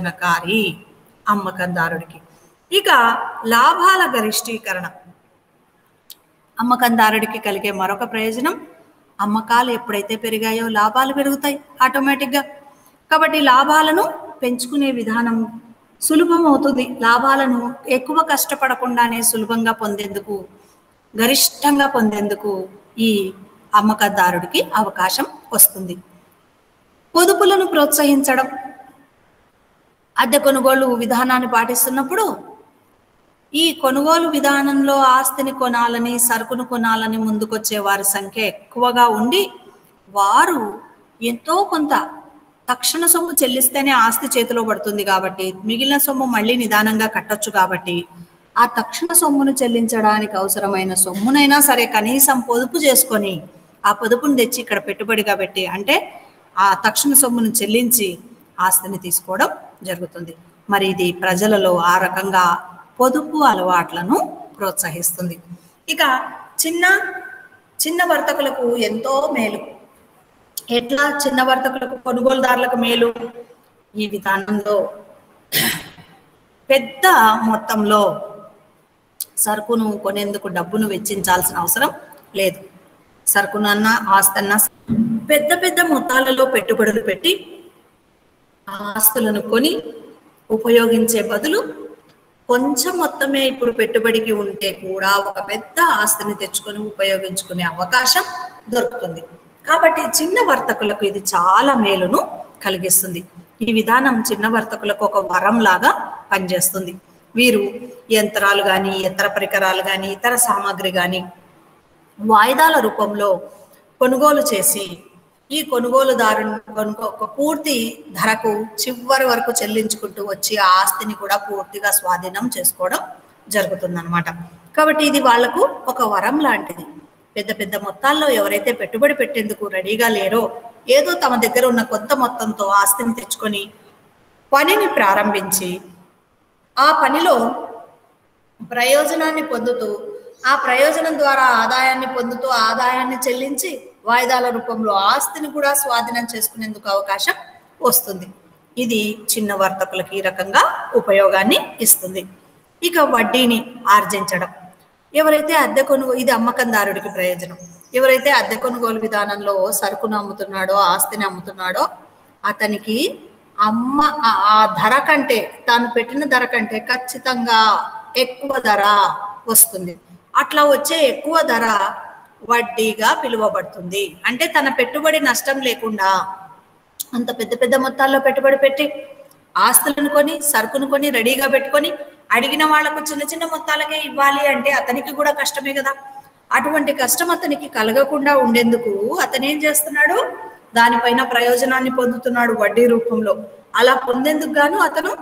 ప్రయోజనకారి అమ్మకందారుడికి. ఇక లాభాల గరిష్టీకరణ అమ్మకందారుడికి కలిగే మరొక ప్రయోజనం అమ్మకాలు ఎప్పుడైతే పెరిగాయో లాభాలు పెరుగుతాయి ఆటోమేటిక్గా. కాబట్టి లాభాలను పెంచుకునే విధానం సులభం అవుతుంది లాభాలను ఎక్కువ కష్టపడకుండానే సులభంగా పొందేందుకు గరిష్టంగా పొందేందుకు ఈ అమ్మకదారుడికి అవకాశం వస్తుంది. పొదుపులను ప్రోత్సహించడం అద్దె కొనుగోలు విధానాన్ని పాటిస్తున్నప్పుడు ఈ కొనుగోలు విధానంలో ఆస్తిని కొనాలని సరుకును కొనాలని ముందుకొచ్చే వారి సంఖ్య ఎక్కువగా ఉండి వారు ఎంతో కొంత తక్షణ సొమ్ము చెల్లిస్తేనే ఆస్తి చేతిలో పడుతుంది కాబట్టి మిగిలిన సొమ్ము మళ్ళీ నిదానంగా కట్టొచ్చు కాబట్టి ఆ తక్షణ సొమ్మును చెల్లించడానికి అవసరమైన సొమ్మునైనా సరే కనీసం పొదుపు చేసుకొని ఆ పొదుపును తెచ్చి ఇక్కడ పెట్టుబడిగా పెట్టి అంటే ఆ తక్షణ సొమ్మును చెల్లించి ఆస్తిని తీసుకోవడం జరుగుతుంది. మరి ఇది ప్రజలలో ఆ రకంగా పొదుపు అలవాట్లను ప్రోత్సహిస్తుంది. ఇక చిన్న చిన్న వర్తకులకు ఎంతో మేలు. ఎట్లా చిన్న వర్తకులకు కొనుగోలుదారులకు మేలు? ఈ విధానంలో. పెద్ద మొత్తంలో సరుకును కొనేందుకు డబ్బును వెచ్చించాల్సిన అవసరం లేదు. సరుకునన్నా ఆస్తన్నా పెద్ద పెద్ద మొత్తాలలో పెట్టుబడులు పెట్టి ఆ ఆస్తులను కొని ఉపయోగించే బదులు కొంచెం మొత్తమే ఇప్పుడు పెట్టుబడికి ఉంటే కూడా ఒక పెద్ద ఆస్తిని తెచ్చుకొని ఉపయోగించుకునే అవకాశం దొరుకుతుంది. కాబట్టి చిన్న వర్తకులకు ఇది చాలా మేలును కలిగిస్తుంది. ఈ విధానం చిన్న వర్తకులకు ఒక వరం లాగా పనిచేస్తుంది. వీరు యంత్రాలు కానీ ఇతర పరికరాలు కానీ ఇతర సామాగ్రి కానీ వాయిదాల రూపంలో కొనుగోలు చేసి ఈ కొనుగోలుదారు కొనుగో ఒక పూర్తి ధరకు చివరి వరకు చెల్లించుకుంటూ వచ్చి ఆ ఆస్తిని కూడా పూర్తిగా స్వాధీనం చేసుకోవడం జరుగుతుందన్నమాట. కాబట్టి ఇది వాళ్ళకు ఒక వరం లాంటిది. పెద్ద పెద్ద మొత్తాల్లో ఎవరైతే పెట్టుబడి పెట్టేందుకు రెడీగా లేరో ఏదో తమ దగ్గర ఉన్న కొంత మొత్తంతో ఆస్తిని తెచ్చుకొని పనిని ప్రారంభించి ఆ పనిలో ప్రయోజనాన్ని పొందుతూ ఆ ప్రయోజనం ద్వారా ఆదాయాన్ని పొందుతూ ఆదాయాన్ని చెల్లించి వాయిదాల రూపంలో ఆస్తిని కూడా స్వాధీనం చేసుకునేందుకు అవకాశం వస్తుంది. ఇది చిన్న వర్తకులకి ఈ రకంగా ఉపయోగాన్ని ఇస్తుంది. ఇక వడ్డీని ఆర్జించడం. ఎవరైతే అద్దె కొనుగోలు ఇది అమ్మకందారుడికి ప్రయోజనం. ఎవరైతే అద్దె కొనుగోలు విధానంలో సరుకును అమ్ముతున్నాడో ఆస్తిని అమ్ముతున్నాడో అతనికి అమ్మ ఆ- ఆ ధర కంటే తాను పెట్టిన ధర కంటే ఖచ్చితంగా ఎక్కువ ధర వస్తుంది. అట్లా వచ్చే ఎక్కువ ధర వడ్డీగా పిలువబడుతుంది. అంటే తన పెట్టుబడి నష్టం లేకుండా అంత పెద్ద పెద్ద మొత్తాల్లో పెట్టుబడి పెట్టి ఆస్తులను కొని సరుకును కొని రెడీగా పెట్టుకొని అడిగిన వాళ్ళకు చిన్న చిన్న మొత్తాలకే ఇవ్వాలి అంటే అతనికి కూడా కష్టమే కదా. అటువంటి కష్టం అతనికి కలగకుండా ఉండేందుకు అతను ఏం చేస్తున్నాడు? దానిపైన ప్రయోజనాన్ని పొందుతున్నాడు వడ్డీ రూపంలో. అలా పొందేందుకు గాను అతను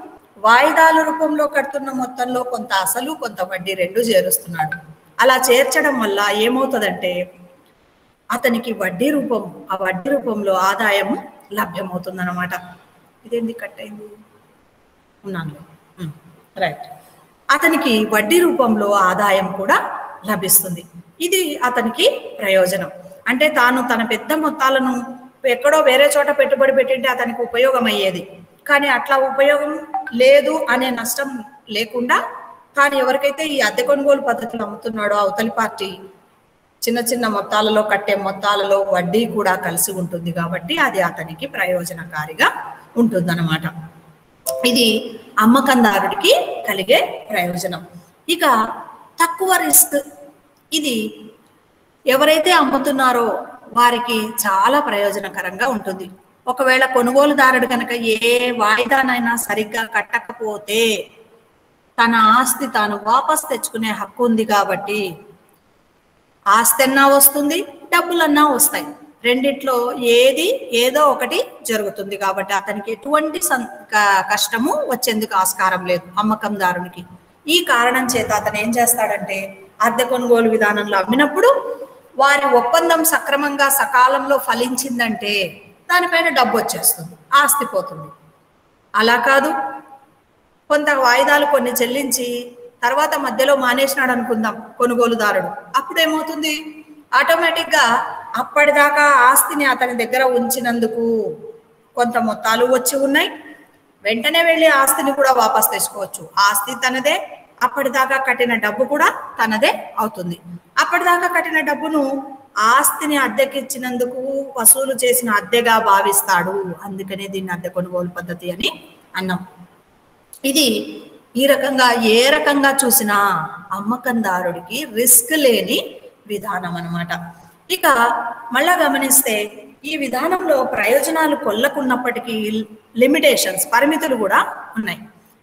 వాయిదాల రూపంలో కడుతున్న మొత్తంలో కొంత అసలు కొంత వడ్డీ రెండు చేరుస్తున్నాడు. అలా చేర్చడం వల్ల ఏమవుతుందంటే అతనికి వడ్డీ రూపం ఆ వడ్డీ రూపంలో ఆదాయం లభ్యమవుతుందన్నమాట. ఇదేంది కట్ అయింది ఉన్నాను రైట్ అతనికి వడ్డీ రూపంలో ఆదాయం కూడా లభిస్తుంది. ఇది అతనికి ప్రయోజనం. అంటే తాను తన పెద్ద మొత్తాలను ఎక్కడో వేరే చోట పెట్టుబడి పెట్టింటే అతనికి ఉపయోగం అయ్యేది కానీ అట్లా ఉపయోగం లేదు అనే నష్టం లేకుండా కానీ ఎవరికైతే ఈ అద్దె కొనుగోలు పద్ధతులు అమ్ముతున్నాడో అవతలి పార్టీ చిన్న చిన్న మొత్తాలలో కట్టే మొత్తాలలో వడ్డీ కూడా కలిసి ఉంటుంది కాబట్టి అది అతనికి ప్రయోజనకారిగా ఉంటుందన్నమాట. ఇది అమ్మకందారుడికి కలిగే ప్రయోజనం. ఇక తక్కువ రిస్క్. ఇది ఎవరైతే అమ్ముతున్నారో వారికి చాలా ప్రయోజనకరంగా ఉంటుంది. ఒకవేళ కొనుగోలుదారుడు కనుక ఏ వాయిదానైనా సరిగ్గా కట్టకపోతే తన ఆస్తి తాను వాపస్ తెచ్చుకునే హక్కు ఉంది కాబట్టి ఆస్తి అన్నా వస్తుంది డబ్బులన్నా వస్తాయి. రెండిట్లో ఏది ఏదో ఒకటి జరుగుతుంది కాబట్టి అతనికి ఎటువంటి సం- క- కష్టము వచ్చేందుకు ఆస్కారం లేదు అమ్మకందారునికి ఈ కారణం చేత అతను ఏం చేస్తాడంటే అద్దె కొనుగోలు విధానంలో అమ్మినప్పుడు వారి ఒప్పందం సక్రమంగా సకాలంలో ఫలించిందంటే దానిపైన డబ్బు వచ్చేస్తుంది ఆస్తి పోతుంది. అలా కాదు. కొంత వాయిదాలు కొన్ని చెల్లించి తర్వాత మధ్యలో మానేసినాడు అనుకుందాం కొనుగోలుదారుడు. అప్పుడు ఏమవుతుంది? ఆటోమేటిక్గా అప్పటిదాకా ఆస్తిని అతని దగ్గర ఉంచినందుకు కొంత మొత్తాలు వచ్చి ఉన్నాయి. వెంటనే వెళ్ళి ఆస్తిని కూడా వాపస్ తెచ్చుకోవచ్చు. ఆస్తి తనదే అప్పటిదాకా కట్టిన డబ్బు కూడా తనదే అవుతుంది. అప్పటిదాకా కట్టిన డబ్బును ఆస్తిని అద్దెకిచ్చినందుకు వసూలు చేసిన అద్దెగా భావిస్తాడు. అందుకనే దీన్ని అద్దె కొనుగోలు పద్ధతి అని అన్నాం. ఇది ఈ రకంగా ఏ రకంగా చూసినా అమ్మకందారుడికి రిస్క్ లేని విధానం అన్నమాట. ఇక మళ్ళా గమనిస్తే ఈ విధానంలో ప్రయోజనాలు కొల్లకున్నప్పటికీ లిమిటేషన్స్ పరిమితులు కూడా ఉన్నాయి.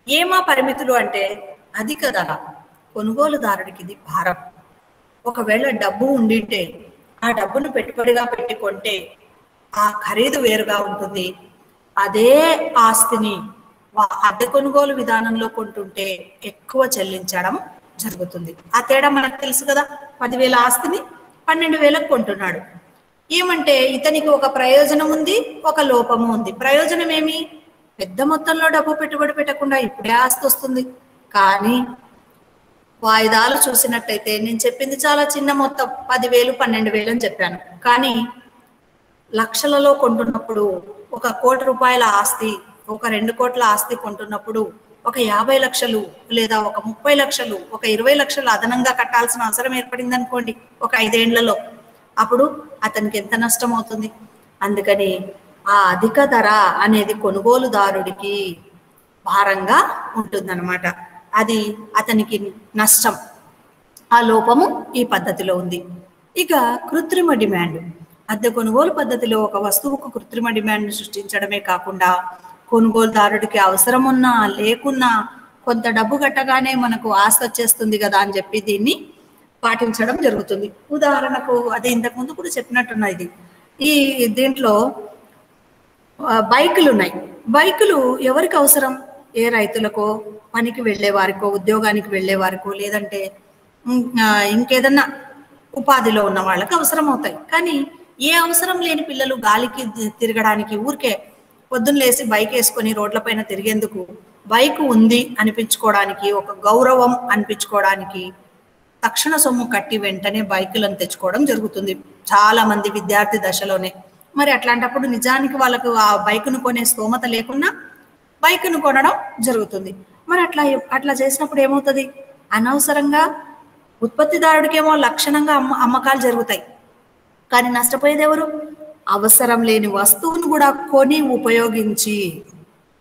ఏమా పరిమితులు అంటే అధిక ధర కొనుగోలుదారుడికి ఇది భారం. ఒకవేళ డబ్బు ఉండింటే ఆ డబ్బును పెట్టుబడిగా పెట్టుకుంటే ఆ ఖరీదు వేరుగా ఉంటుంది. అదే ఆస్తిని అద్దె కొనుగోలు విధానంలో కొంటుంటే ఎక్కువ చెల్లించడం జరుగుతుంది. ఆ తేడా మనకు తెలుసు కదా? పదివేల ఆస్తిని పన్నెండు వేలకు కొంటున్నాడు. ఏమంటే ఇతనికి ఒక ప్రయోజనం ఉంది ఒక లోపము ఉంది. ప్రయోజనం ఏమి? పెద్ద మొత్తంలో డబ్బు పెట్టుబడి పెట్టకుండా ఇప్పుడే ఆస్తి వస్తుంది. కానీ వాయిదాలు చూసినట్టయితే నేను చెప్పింది చాలా చిన్న మొత్తం పదివేలు పన్నెండు వేలు అని చెప్పాను. కానీ లక్షలలో కొంటున్నప్పుడు ఒక కోటి రూపాయల ఆస్తి ఒక రెండు కోట్ల ఆస్తి కొంటున్నప్పుడు ఒక యాభై లక్షలు లేదా ఒక ముప్పై లక్షలు ఒక ఇరవై లక్షలు అదనంగా కట్టాల్సిన అవసరం ఏర్పడింది అనుకోండి ఒక ఐదేండ్లలో. అప్పుడు అతనికి ఎంత నష్టం అవుతుంది? అందుకని ఆ అధిక ధర అనేది కొనుగోలుదారుడికి భారంగా ఉంటుందన్నమాట. అది అతనికి నష్టం. ఆ లోపము ఈ పద్ధతిలో ఉంది. ఇక కృత్రిమ డిమాండ్. అద్దె కొనుగోలు పద్ధతిలో ఒక వస్తువుకు కృత్రిమ డిమాండ్ సృష్టించడమే కాకుండా కొనుగోలుదారుడికి అవసరం ఉన్నా లేకున్నా కొంత డబ్బు కట్టగానే మనకు ఆశ వచ్చేస్తుంది కదా అని చెప్పి దీన్ని పాటించడం జరుగుతుంది. ఉదాహరణకు అది ఇంతకు ముందు కూడా చెప్పినట్టున్నా ఇది. ఈ దీంట్లో బైకులు ఉన్నాయి. బైకులు ఎవరికి అవసరం? ఏ రైతులకో పనికి వెళ్ళే వారికో ఉద్యోగానికి వెళ్ళే వారికో లేదంటే ఇంకేదన్నా ఉపాధిలో ఉన్న వాళ్ళకి అవసరం అవుతాయి. కానీ ఏ అవసరం లేని పిల్లలు గాలికి తిరగడానికి ఊరికే పొద్దున్న లేసి బైక్ వేసుకొని రోడ్లపైన తిరిగేందుకు బైక్ ఉంది అనిపించుకోవడానికి ఒక గౌరవం అనిపించుకోవడానికి తక్షణ సొమ్ము కట్టి వెంటనే బైకులను తెచ్చుకోవడం జరుగుతుంది చాలా మంది విద్యార్థి దశలోనే. మరి అట్లాంటప్పుడు నిజానికి వాళ్ళకు ఆ బైకును కొనే స్తోమత లేకున్నా బైకును కొనడం జరుగుతుంది. మరి అట్లా అట్లా చేసినప్పుడు ఏమవుతుంది? అనవసరంగా ఉత్పత్తిదారుడికేమో లక్షణంగా అమ్మ అమ్మకాలు జరుగుతాయి. కానీ నష్టపోయేది ఎవరు? అవసరం లేని వస్తువును కూడా కొని ఉపయోగించి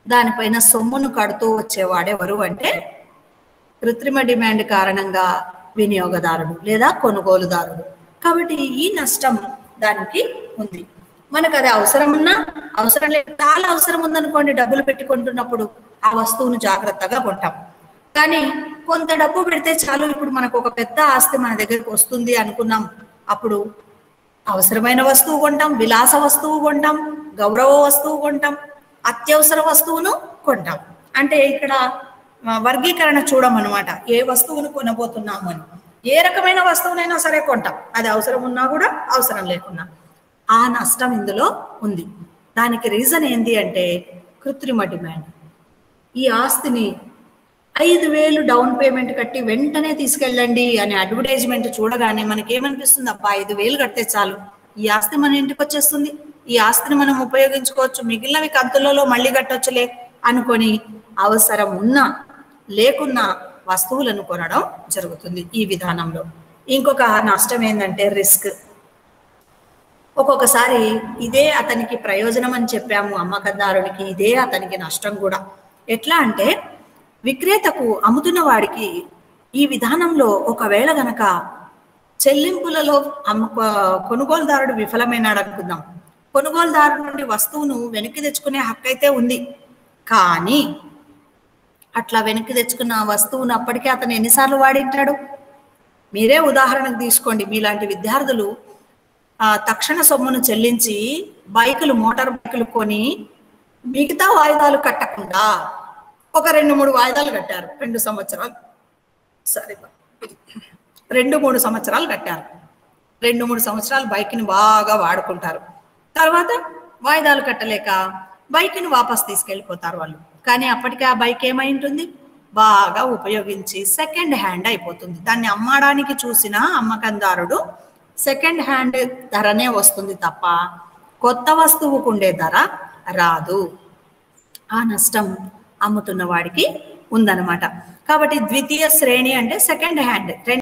దానిపైన సొమ్మును కడుతూ వచ్చేవాడెవరు అంటే కృత్రిమ డిమాండ్ కారణంగా వినియోగదారుడు లేదా కొనుగోలుదారుడు. కాబట్టి ఈ నష్టం దానికి ఉంది. మనకు అది అవసరం ఉన్నా అవసరం లేదు చాలా అవసరం ఉందనుకోండి డబ్బులు పెట్టుకుంటున్నప్పుడు ఆ వస్తువును జాగ్రత్తగా కొంటాం. కానీ కొంత డబ్బు పెడితే చాలు ఇప్పుడు మనకు ఒక పెద్ద ఆస్తి మన దగ్గరికి వస్తుంది అనుకున్నాం అప్పుడు అవసరమైన వస్తువు కొంటాం విలాస వస్తువు కొంటాం గౌరవ వస్తువు కొంటాం అత్యవసర వస్తువును కొంటాం. అంటే ఇక్కడ వర్గీకరణ చూడమన్నమాట. ఏ వస్తువును కొనబోతున్నాము అని. ఏ రకమైన వస్తువునైనా సరే కొంటాం. అది అవసరం ఉన్నా కూడా అవసరం లేకున్నా. ఆ నష్టం ఇందులో ఉంది. దానికి రీజన్ ఏంటి అంటే కృత్రిమ డిమాండ్. ఈ ఆస్తిని ఐదు వేలు డౌన్ పేమెంట్ కట్టి వెంటనే తీసుకెళ్ళండి అనే అడ్వర్టైజ్మెంట్ చూడగానే మనకి ఏమనిపిస్తుంది అబ్బా ఐదు వేలు కడితే చాలు. ఈ ఆస్తి మన ఇంటికి వచ్చేస్తుంది. ఈ ఆస్తిని మనం ఉపయోగించుకోవచ్చు. మిగిలినవి కంతులలో మళ్ళీ కట్టొచ్చులే అనుకొని అవసరం ఉన్నా లేకున్నా వస్తువులను కొనడం జరుగుతుంది ఈ విధానంలో. ఇంకొక నష్టం ఏంటంటే రిస్క్. ఒక్కొక్కసారి ఇదే అతనికి ప్రయోజనం అని చెప్పాము అమ్మకందారుడికి ఇదే అతనికి నష్టం కూడా. ఎట్లా అంటే విక్రేతకు అమ్ముతున్న వాడికి ఈ విధానంలో ఒకవేళ గనక చెల్లింపులలో కొనుగోలుదారుడు విఫలమైనాడు అనుకుందాం. కొనుగోలుదారు నుండి వస్తువును వెనక్కి తెచ్చుకునే హక్కు అయితే ఉంది. కానీ అట్లా వెనక్కి తెచ్చుకున్న వస్తువును అప్పటికే అతను ఎన్నిసార్లు వాడింటాడు? మీరే ఉదాహరణకు తీసుకోండి. మీలాంటి విద్యార్థులు తక్షణ సొమ్మును చెల్లించి బైకులు మోటార్ బైకులు కొని మిగతా వాయిదాలు కట్టకుండా ఒక రెండు మూడు వాయిదాలు కట్టారు. రెండు సంవత్సరాలు. సరే రెండు మూడు సంవత్సరాలు కట్టారు. రెండు మూడు సంవత్సరాలు బైక్ని బాగా వాడుకుంటారు. తర్వాత వాయిదాలు కట్టలేక బైక్ని వాపస్ తీసుకెళ్ళిపోతారు వాళ్ళు. కానీ అప్పటికే ఆ బైక్ ఏమై ఉంటుంది? బాగా ఉపయోగించి సెకండ్ హ్యాండ్ అయిపోతుంది. దాన్ని అమ్మడానికి చూసిన అమ్మకందారుడు సెకండ్ హ్యాండ్ ధరనే వస్తుంది తప్ప కొత్త వస్తువుకు ఉండే ధర రాదు. ఆ నష్టం అమ్ముతున్న వాడికి ఉందన్నమాట. కాబట్టి ద్వితీయ శ్రేణి అంటే సెకండ్ హ్యాండ్